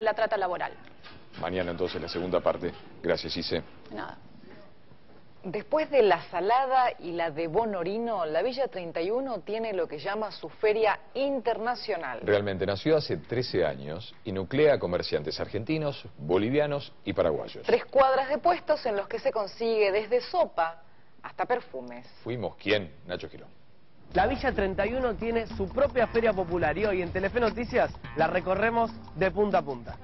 la trata laboral. Mañana entonces la segunda parte. Gracias, Ise. Nada. Después de la Salada y la de Bonorino, la Villa 31 tiene lo que llama su feria internacional. Realmente nació hace 13 años y nuclea a comerciantes argentinos, bolivianos y paraguayos. Tres cuadras de puestos en los que se consigue desde sopa hasta perfumes. Fuimos quién, Nacho Quirón. La Villa 31 tiene su propia feria popular y hoy en Telefe Noticias la recorremos de punta a punta.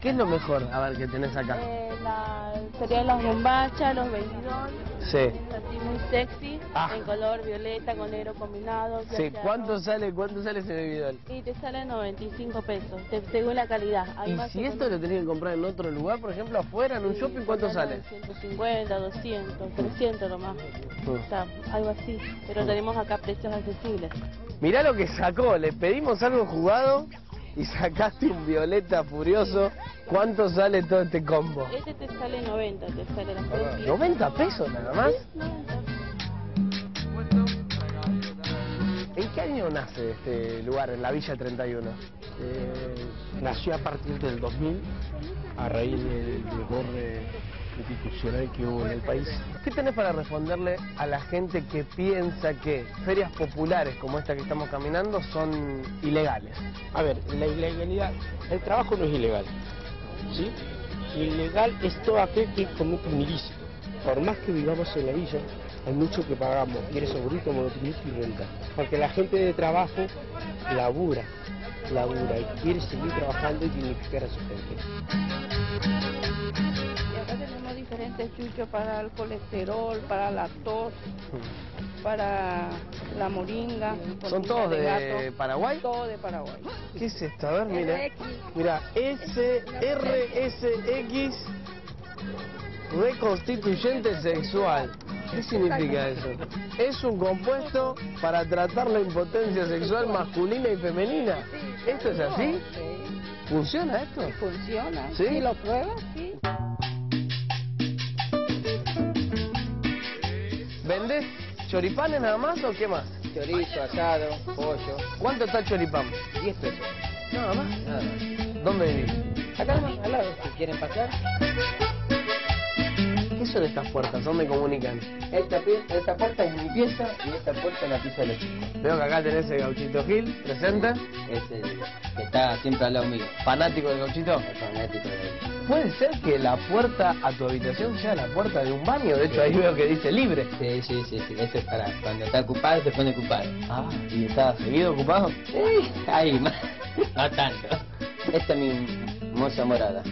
¿Qué es lo mejor, a ver, que tenés acá? Eh, la, serían las bombachas, los bebidores, Sí. así muy sexy, Ah. en color violeta con negro combinado. Sí. ¿cuánto sale, cuánto sale ese bebidor? Y te sale 95 pesos, te- según la calidad. Y si esto lo tenés que comprar en otro lugar, por ejemplo, afuera, en un shopping, ¿cuánto sale? 150, 200, 300 nomás. O sea, algo así. Pero tenemos acá precios accesibles. Mirá lo que sacó, le pedimos algo jugado y sacaste un violeta furioso. ¿Cuánto sale todo este combo? Este te sale 90, te sale la frente. 90 pesos nada más. 90. ¿En qué año nace este lugar, en la Villa 31? Eh, nació a partir del 2000 a raíz del desborde institucional que hubo en el país. ¿Qué tenés para responderle a la gente que piensa que ferias populares como esta que estamos caminando son ilegales? A ver, la ilegalidad, el trabajo no es ilegal, ¿sí? Ilegal es todo aquel que comete un ilícito. Por más que vivamos en la villa, hay mucho que pagamos, ingresos brutos, monotributo y renta. Porque la gente de trabajo labura, labura y quiere seguir trabajando y dignificar a su gente. Y acá tenemos diferentes chuchos para el colesterol, para la tos, para la moringa. ¿Son todos de gato. Paraguay? Todo de Paraguay. ¿Qué es esto? A ver, mira. Mira, SRSX reconstituyente sexual. ¿Qué significa eso? Es un compuesto para tratar la impotencia sexual masculina y femenina. ¿Esto es así? ¿Funciona esto? Funciona. ¿Sí? Si lo pruebas, sí. ¿Vendés choripanes nada más o qué más? Chorizo, asado, pollo, ¿Cuánto está el choripán? 10 pesos. Nada más. Nada. ¿Dónde vivís? Acá al lado, si quieren pasar. ¿Qué son estas puertas? ¿Dónde comunican? Esta, esta puerta es mi pieza y esta puerta es la pieza de los. Veo que acá tenés el gauchito Gil, presente. Es el que está siempre al lado mío, Fanático del gauchito. el fanático de ¿Puede ser que la puerta a tu habitación sea la puerta de un baño? De hecho, ahí veo que dice libre. Sí, sí, sí, sí. Este es para cuando está ocupado se pone ocupado. Ah, ¿y está seguido ocupado? Sí, ahí, más, no tanto. Esta es mi moza morada,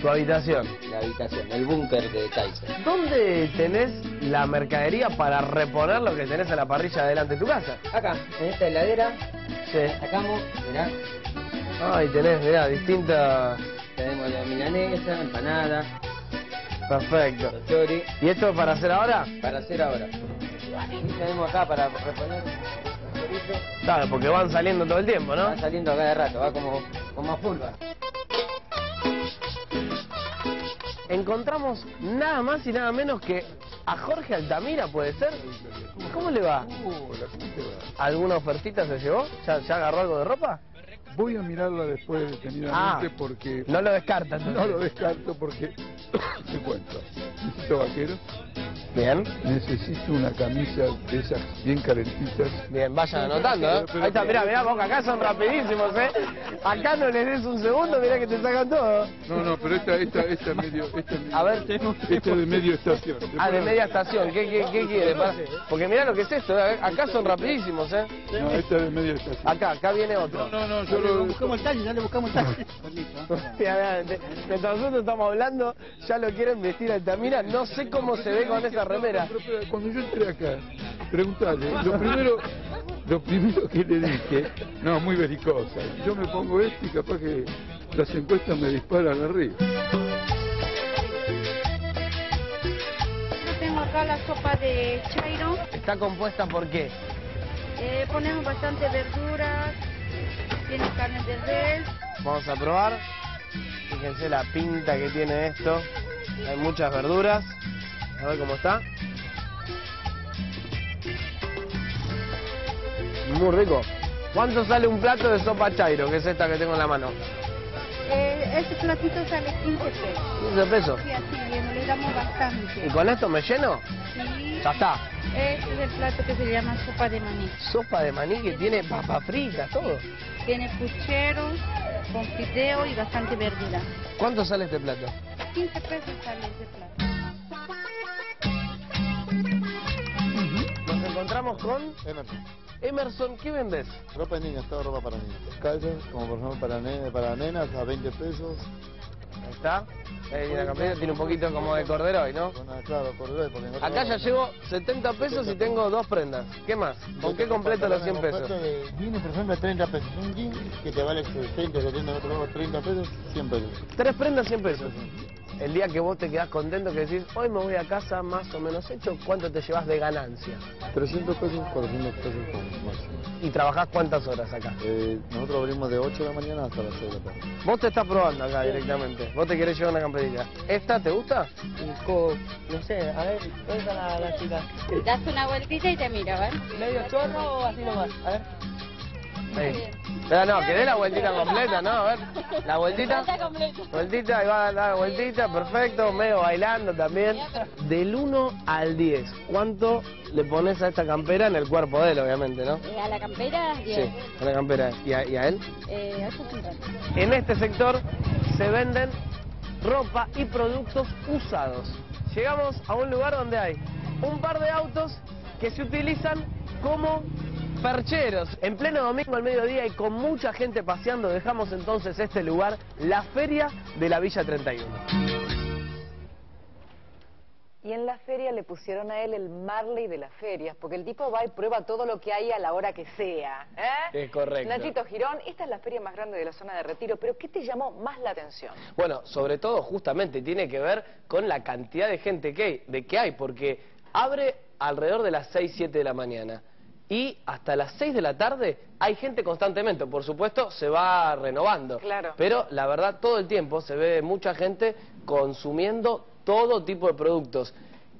Tu habitación. la habitación, el búnker de Tyson. ¿Dónde tenés la mercadería para reponer lo que tenés en la parrilla delante de tu casa? Acá, en esta heladera, Sí. sacamos, mirá, Ahí tenés, mirá, distintas... tenemos la milanesa, empanada, Perfecto. los chori, ¿Y esto es para hacer ahora? para hacer ahora. Y tenemos acá para reponer los chorizos. Claro, porque van saliendo todo el tiempo, ¿no? Va saliendo a cada rato, va como, como a full Encontramos nada más y nada menos que a Jorge Altamira, ¿puede ser? ¿Cómo le va? ¿Alguna ofertita se llevó? ¿Ya, ya agarró algo de ropa? Voy a mirarla después detenidamente Ah, porque No lo descarta, no lo descarto porque te cuento. Necesito vaquero, Bien, necesito una camisa de esas bien calentitas. bien, vayan anotando, ¿eh? Ahí está, mirá, mirá, vos que acá son rapidísimos, ¿eh? Acá no les des un segundo, mirá que te sacan todo. No, no, pero esta, esta, esta medio, esta medio- A ver, esta de medio estación. Ah, de media estación, ¿qué, qué, qué quiere? Para- Porque mirá lo que es esto, ¿eh? acá son rapidísimos, ¿eh? No, esta de media estación. Acá, acá viene otro. No, no, yo lo... Mirá, mirá, de- Mientras nosotros estamos hablando, ya lo quieren vestir Altamira, no sé cómo se ve con esa remera. Pero, pero, Cuando yo entré acá, preguntale, lo primero, lo primero que le dije, no, muy belicosa, yo me pongo esto y capaz que las encuestas me disparan arriba. Yo tengo acá la sopa de chairo. Está compuesta por qué? Eh, ponemos bastante verduras. Tiene carne de res. Vamos a probar. Fíjense la pinta que tiene esto. Hay muchas verduras. A ver cómo está. Muy rico. ¿Cuánto sale un plato de sopa chairo, que es esta que tengo en la mano? Eh, este platito sale 15 pesos. 15 pesos. Sí, así bien, le damos bastante. ¿Y con esto me lleno? Sí. Ya está. Este es el plato que se llama sopa de maní. Sopa de maní que tiene papas fritas, todo. Tiene puchero con fideo y bastante verdura. ¿Cuánto sale este plato? 15 pesos sale ese plato. Encontramos con Emerson. Emerson. ¿Qué vendes? Ropa de niñas, toda ropa para niños. Calles, como por ejemplo para, ne- para nenas a 20 pesos. Ahí está. Ahí la tiene un poquito como de corderoy, ¿no? Bueno, claro, porque otro Acá ya llevo 70 pesos y tengo dos prendas. ¿Qué más? ¿Con qué completo los 100 pesos? Jeans, por ejemplo, 30 pesos. Un jean que te vale 60, 70, en otro lado 30 pesos, 100 pesos. Tres prendas, 100 pesos. El día que vos te quedás contento que decís, hoy me voy a casa más o menos hecho, ¿cuánto te llevas de ganancia? 300 pesos, 400 pesos como máximo. ¿Y trabajás cuántas horas acá? Eh, nosotros abrimos de 8 de la mañana hasta las 6 de la tarde. Vos te estás probando acá directamente. Vos te querés llevar una camperita. ¿Esta te gusta? no sé, a ver, ¿dónde está la, la chica? Das una vueltita y te miro, ¿eh? ¿Medio chorro o así nomás? A ver. Pero no, que dé la vueltita completa, ¿no? A ver. La vueltita. Vueltita, ahí va la vueltita, perfecto, medio bailando también. Del 1 al 10, ¿cuánto le pones a esta campera en el cuerpo de él, obviamente, no? A la campera, Sí, a la campera. ¿Y a, y a él? Eh, 850. En este sector se venden ropa y productos usados. Llegamos a un lugar donde hay un par de autos que se utilizan como percheros. En pleno domingo al mediodía y con mucha gente paseando, dejamos entonces este lugar, la feria de la Villa 31. Y en la feria le pusieron a él el Marley de las ferias, porque el tipo va y prueba todo lo que hay a la hora que sea. ¿eh? Es correcto. Nachito Girón, esta es la feria más grande de la zona de retiro, pero ¿qué te llamó más la atención? Bueno, sobre todo justamente tiene que ver con la cantidad de gente que hay, de que hay porque abre alrededor de las 6, 7 de la mañana y hasta las 6 de la tarde hay gente constantemente, por supuesto se va renovando, Claro. pero la verdad todo el tiempo se ve mucha gente consumiendo todo tipo de productos.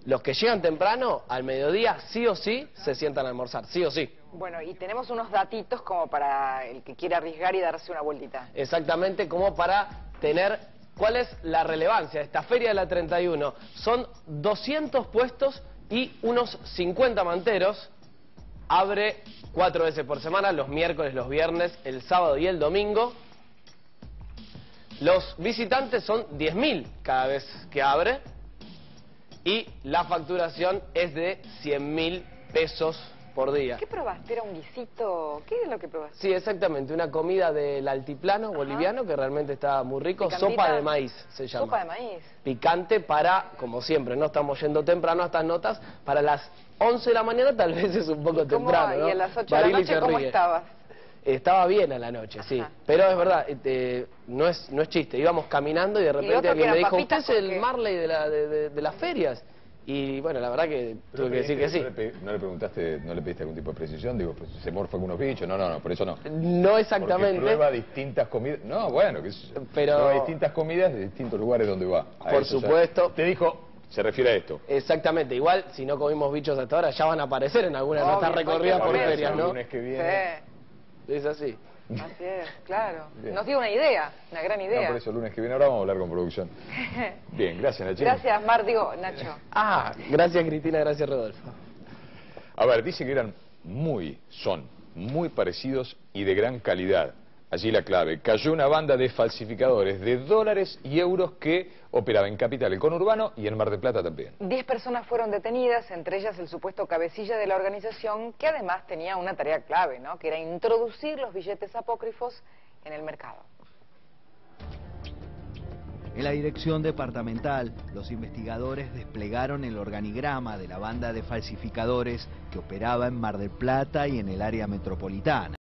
Los que llegan temprano, al mediodía, sí o sí, se sientan a almorzar, sí o sí. Bueno, y tenemos unos datitos como para el que quiera arriesgar y darse una vueltita. exactamente como para tener cuál es la relevancia de esta feria de la 31. Son 200 puestos y unos 50 manteros. Abre cuatro veces por semana, los miércoles, los viernes, el sábado y el domingo. Los visitantes son 10.000 cada vez que abre y la facturación es de 100.000 pesos por día. ¿Qué probaste? ¿Era un guisito? ¿Qué es lo que probaste? Sí, exactamente, una comida del altiplano boliviano que realmente está muy rico, Picantita. sopa de maíz se llama. Sopa de maíz. Picante para, como siempre, no estamos yendo temprano a estas notas, para las 11 de la mañana tal vez es un poco ¿Y cómo- temprano, ¿no? y a las 8 de la noche cómo estabas? Estaba bien a la noche, sí. Pero es verdad, este, no, es, no es chiste. Íbamos caminando y de repente alguien me dijo, ¿usted es el Marley de, la- de- de- de las ferias? Y bueno, la verdad que tuve que decir que sí. ¿No le, no preguntaste, no le pediste algún tipo de precisión? Digo, pues se morfa algunos bichos. No, no, no, por eso no. No Porque exactamente. prueba distintas comidas. No, bueno, que es, Pero- prueba distintas comidas de distintos lugares donde va. A Por eso, o sea, supuesto. te dijo, se refiere a esto. Exactamente, igual si no comimos bichos hasta ahora ya van a aparecer en alguna de Obvio, nuestras recorridas por ferias, El ¿no? lunes que viene. Sí, Es así. Así es, claro. Bien. Nos dio una idea, una gran No, idea. por eso el lunes que viene ahora vamos a hablar con producción. Bien, gracias, Nachito. Gracias, Mar, digo, Nacho. Ah, gracias Cristina, gracias Rodolfo. A ver, dice que eran muy, son muy parecidos y de gran calidad. Allí la clave. Cayó una banda de falsificadores de dólares y euros que operaba en Capital, el conurbano y en Mar del Plata también. Diez personas fueron detenidas, entre ellas el supuesto cabecilla de la organización, que además tenía una tarea clave, ¿no? Que era introducir los billetes apócrifos en el mercado. En la dirección departamental, los investigadores desplegaron el organigrama de la banda de falsificadores que operaba en Mar del Plata y en el área metropolitana.